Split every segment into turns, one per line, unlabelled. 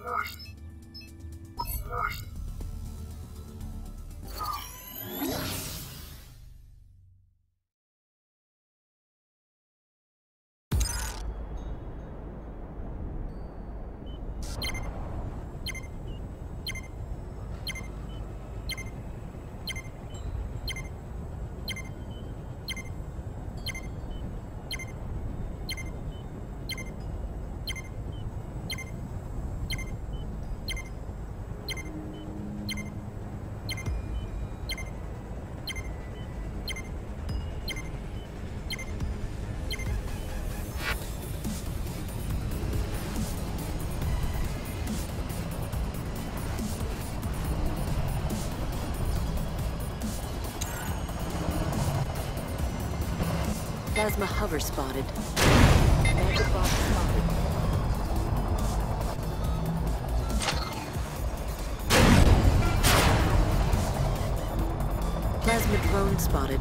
Страшно. Страшно. Plasma hover spotted. Spotted. Plasma drone spotted.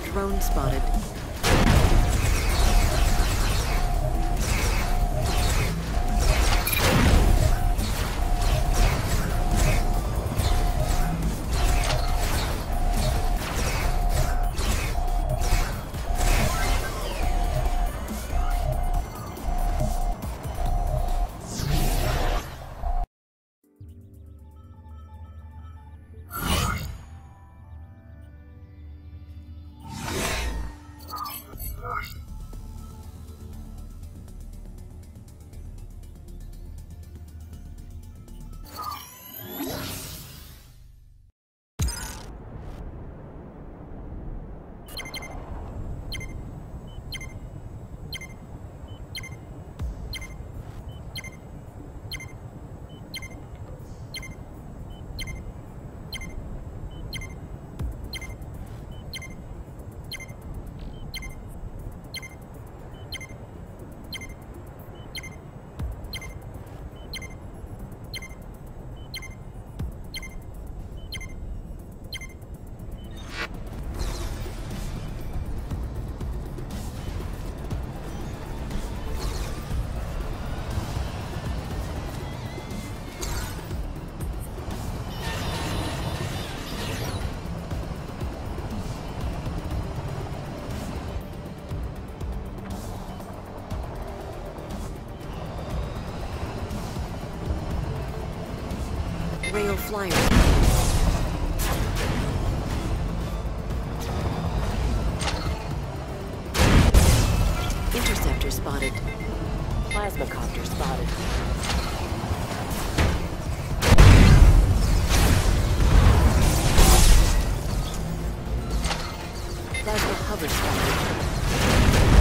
Drone spotted. Rail flyer. Interceptor spotted. Plasma copter spotted. Plasma hover spotted.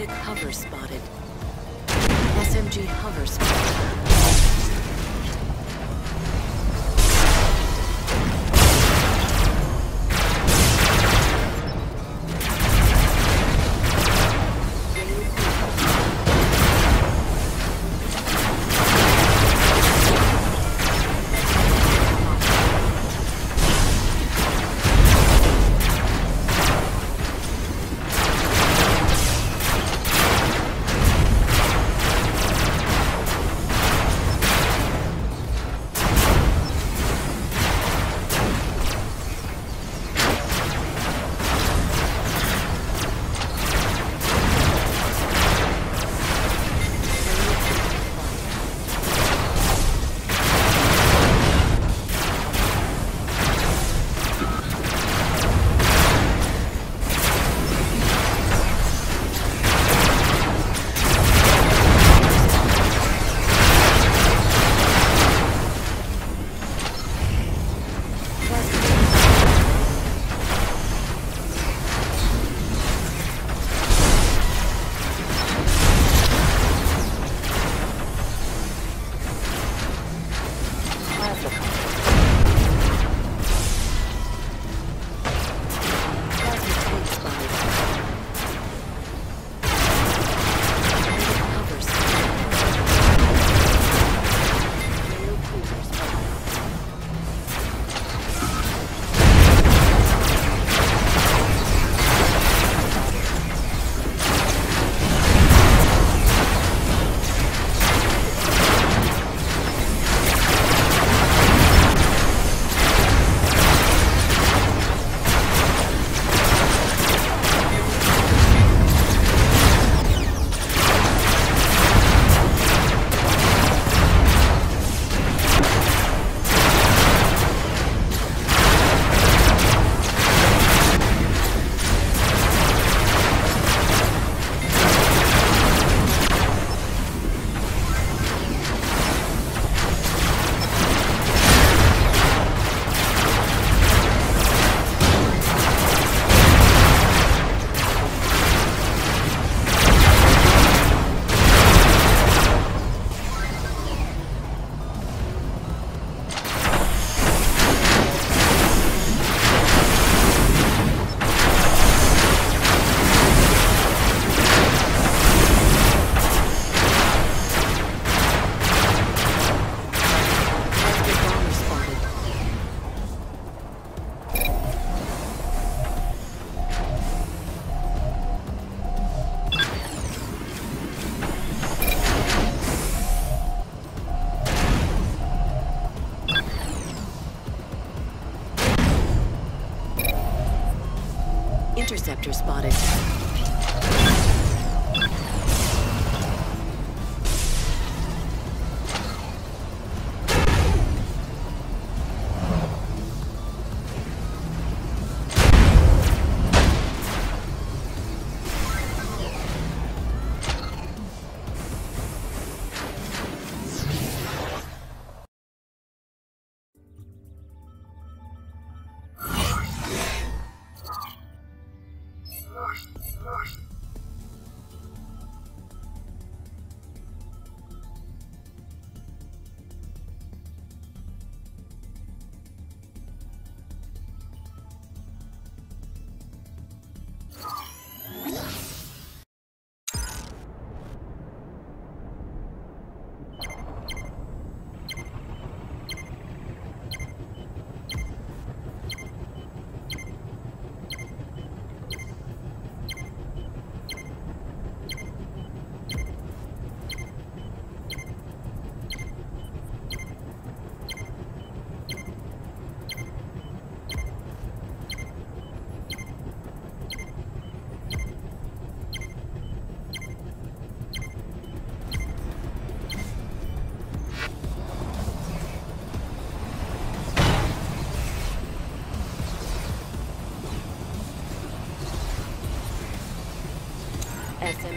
Medic hover spotted. SMG hover spotted.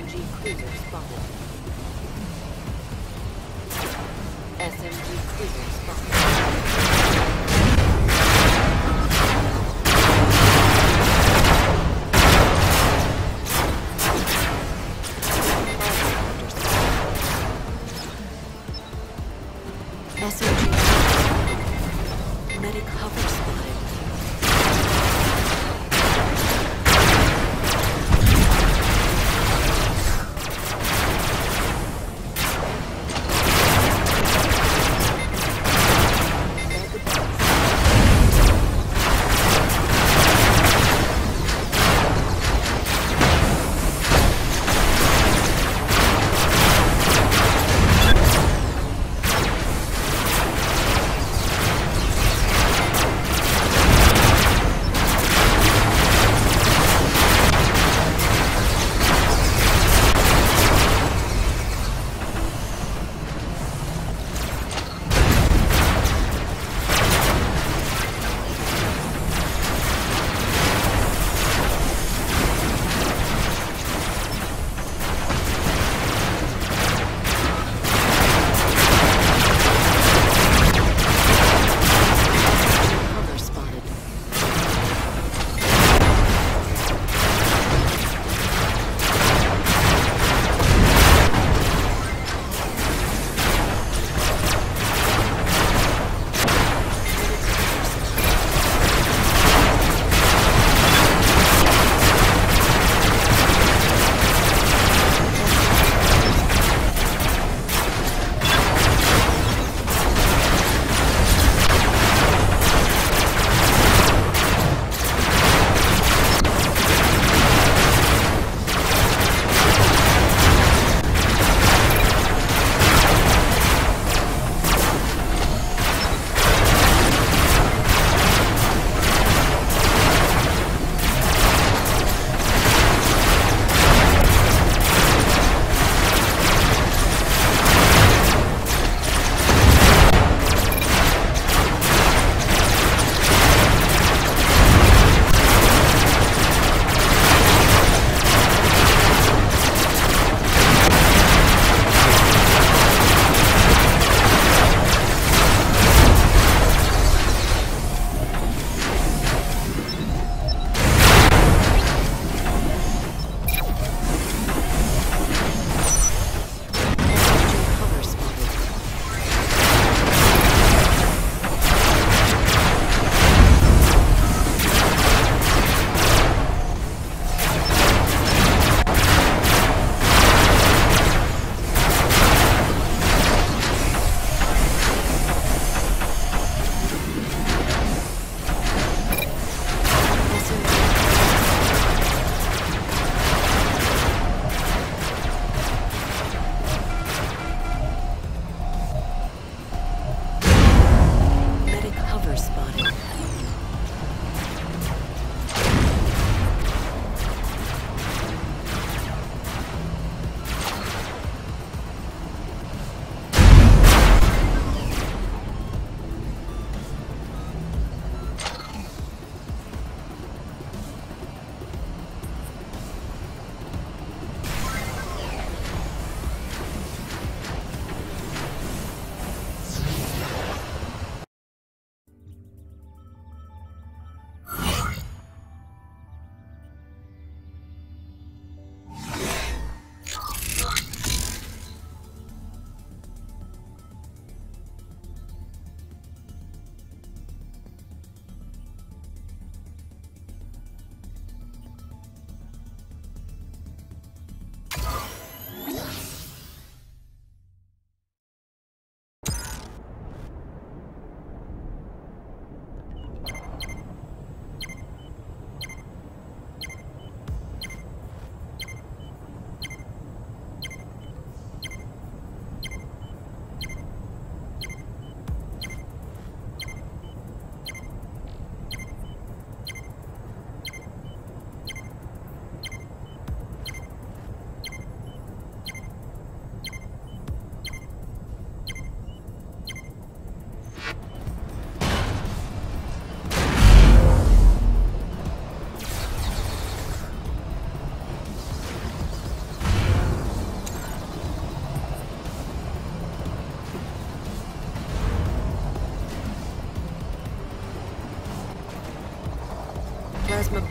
SMG cruiser spotted.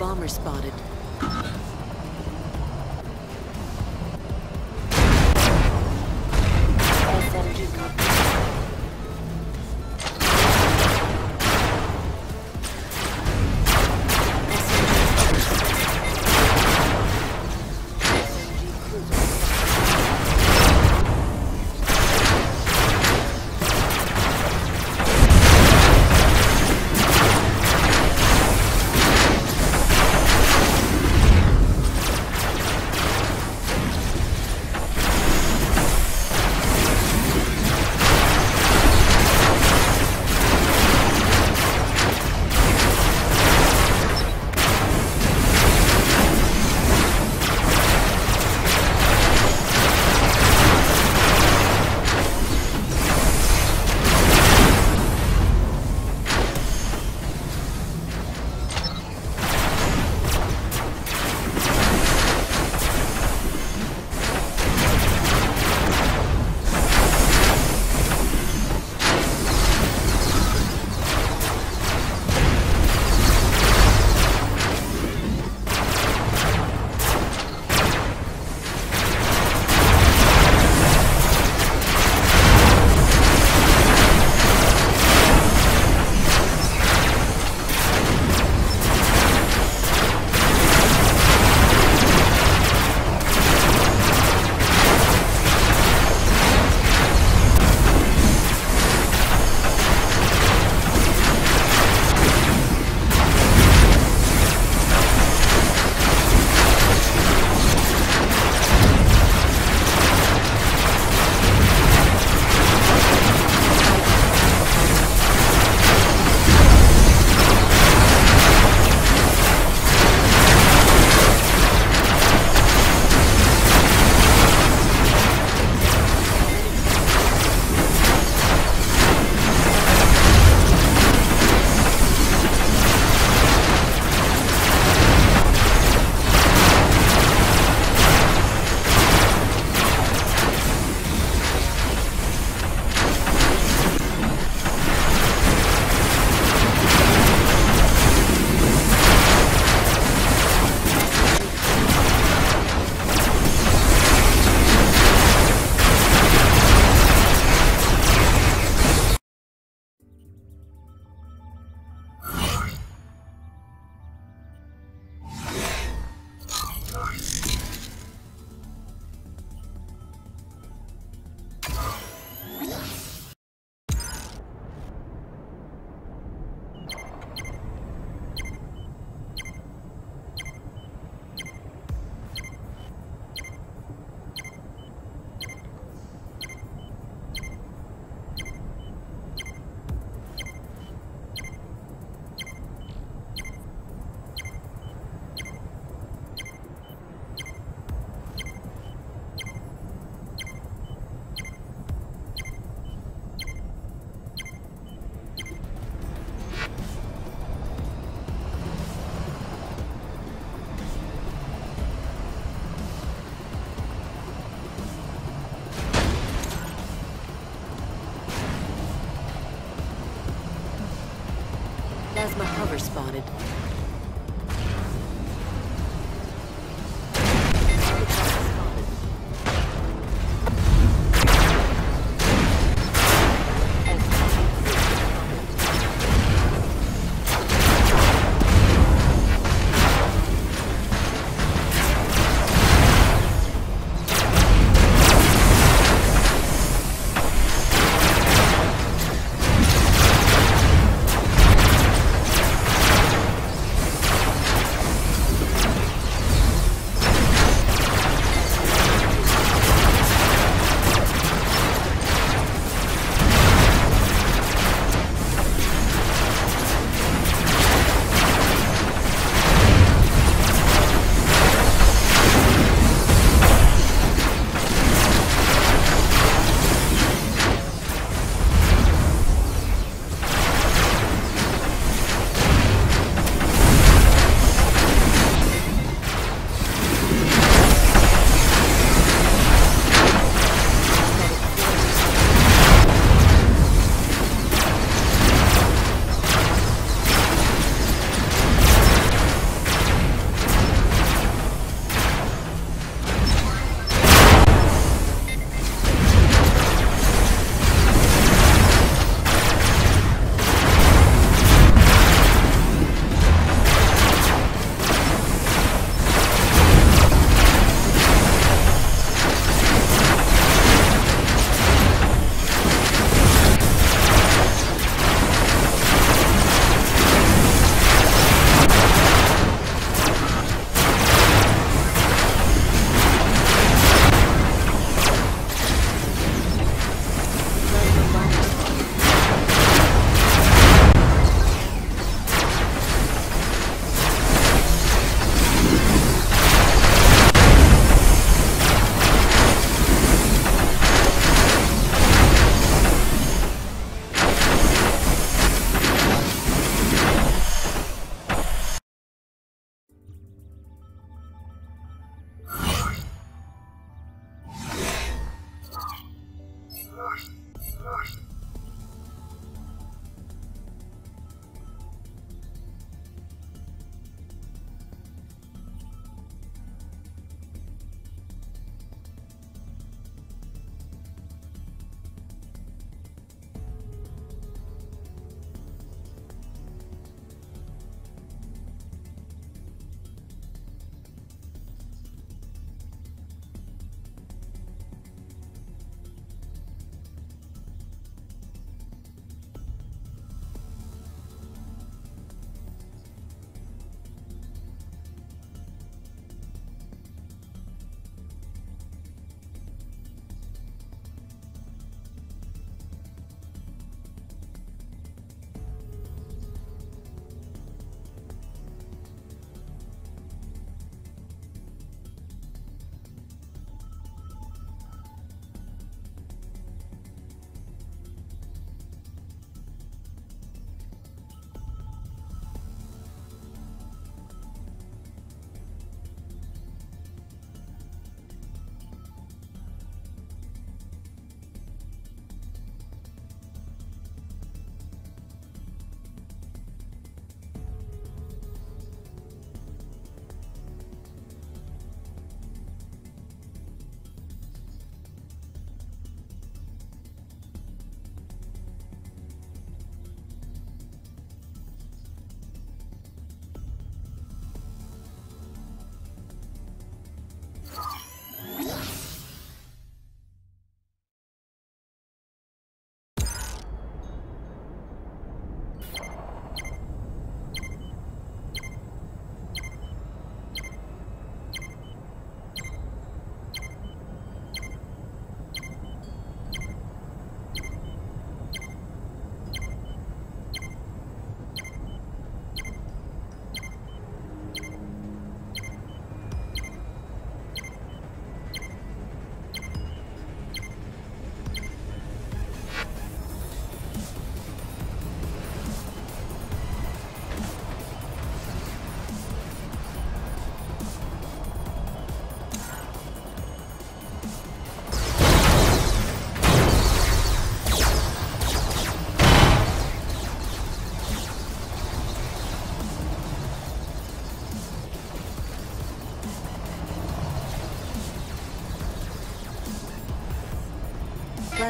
Bomber spotted. Hover spotted.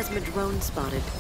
plasma drone spotted.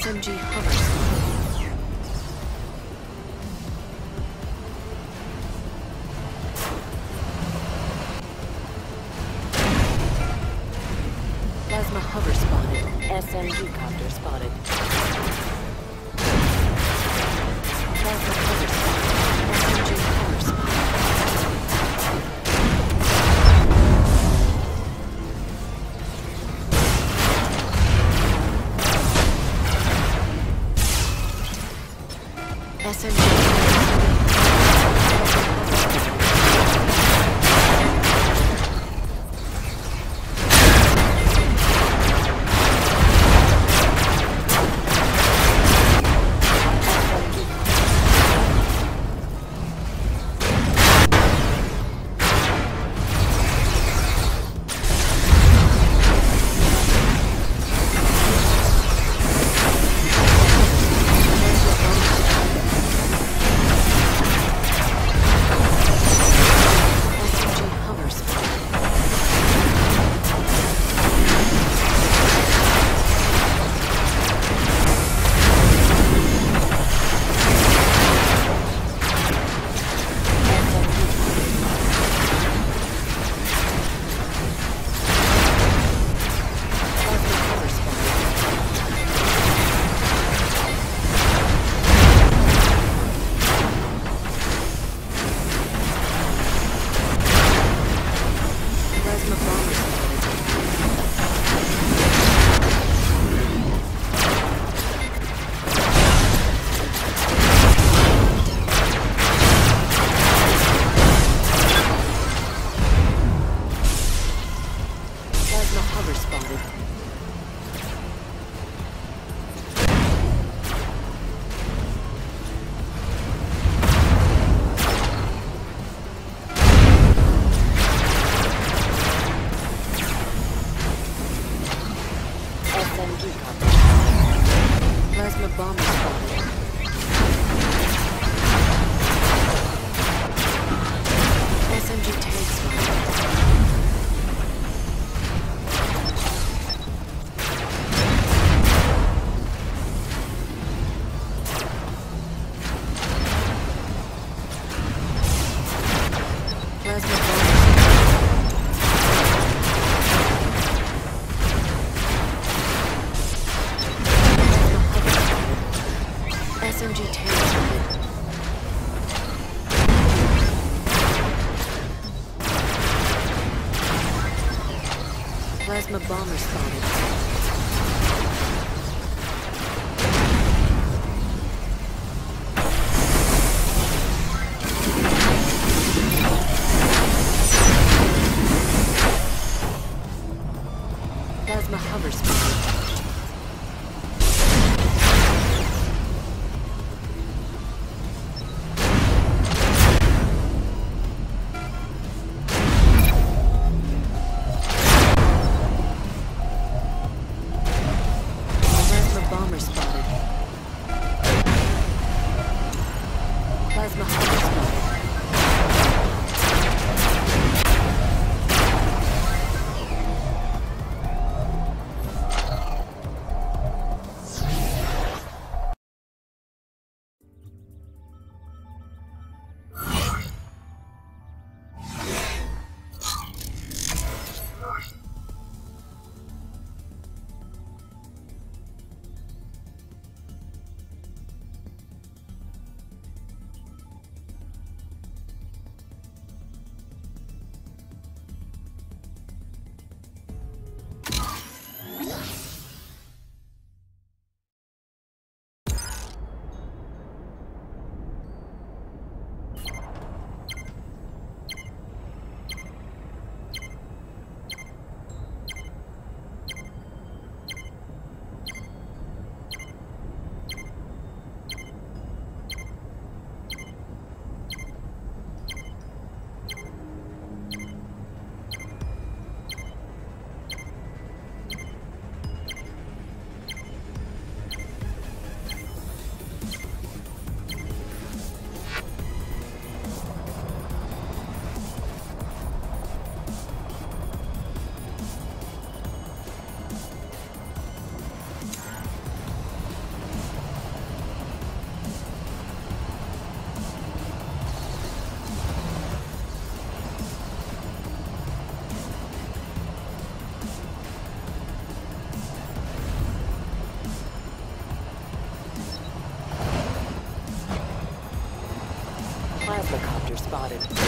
SMG hovers. Plasma hover spotted. SMG copter spotted. Spotted.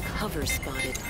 Medic hover spotted.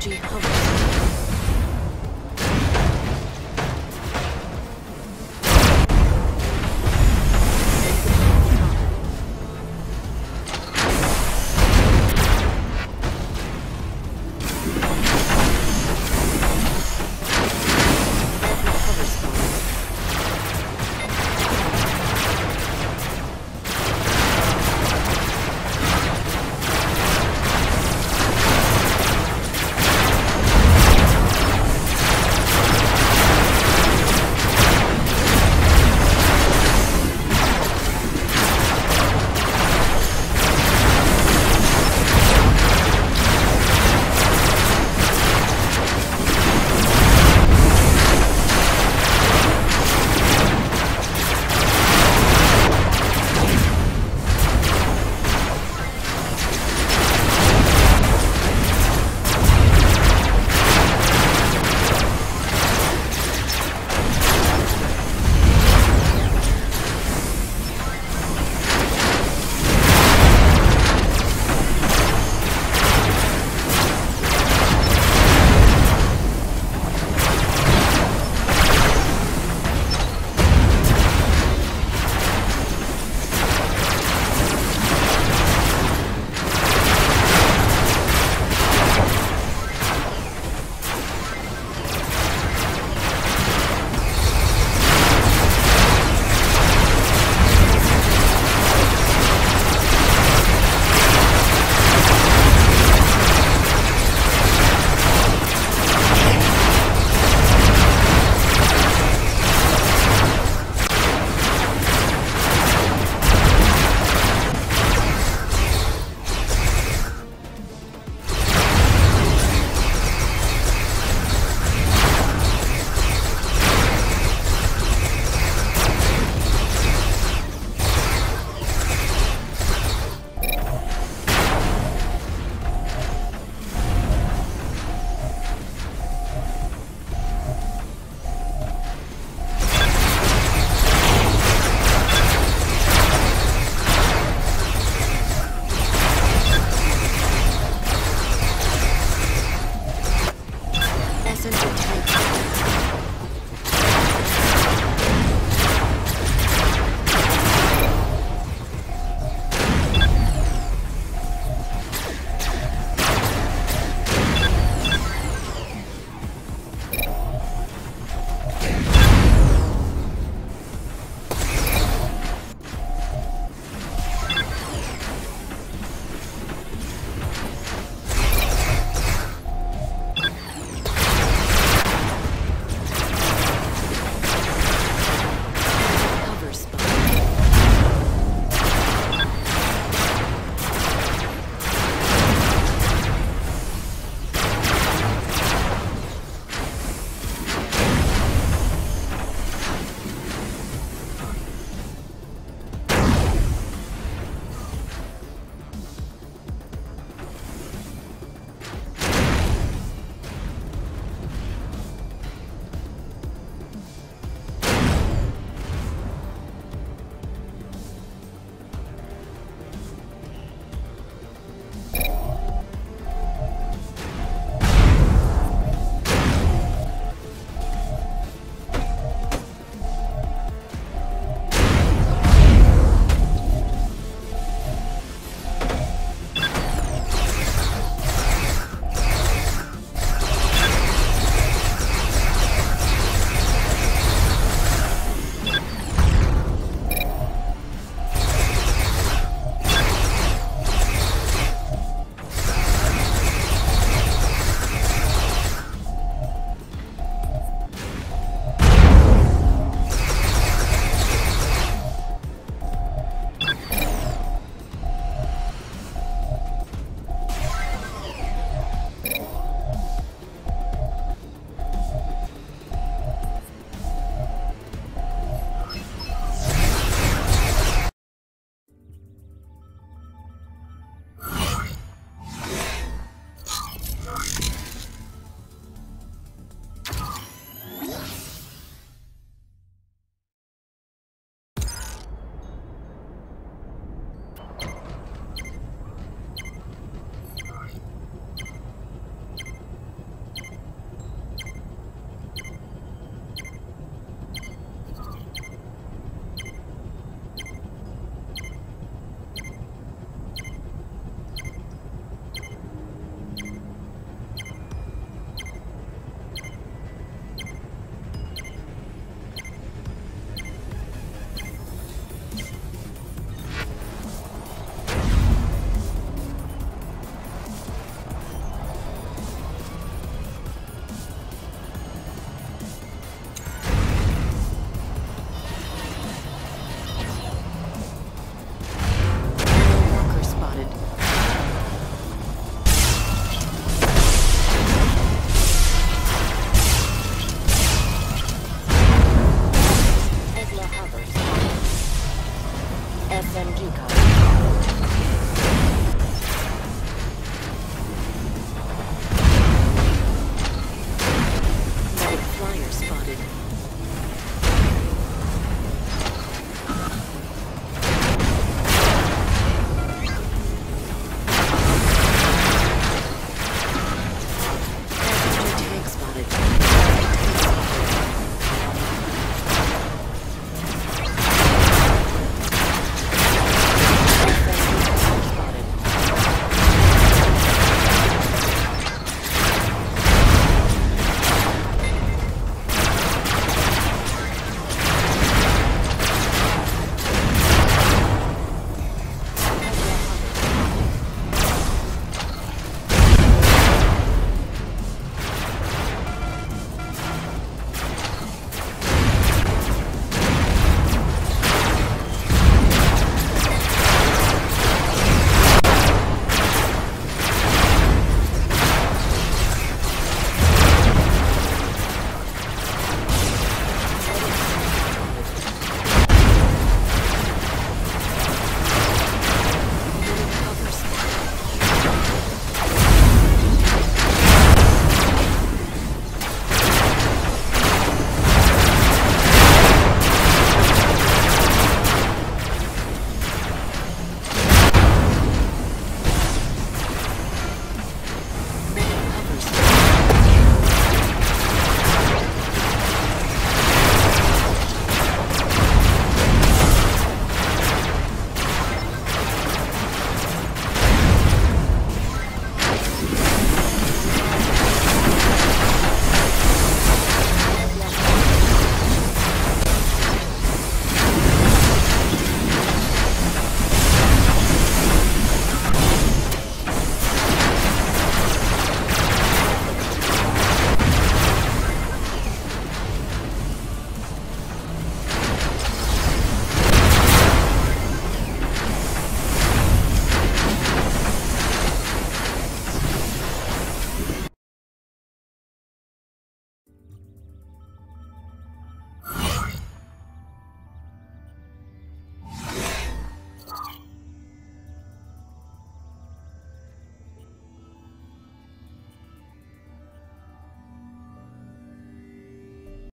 Spotted. SMG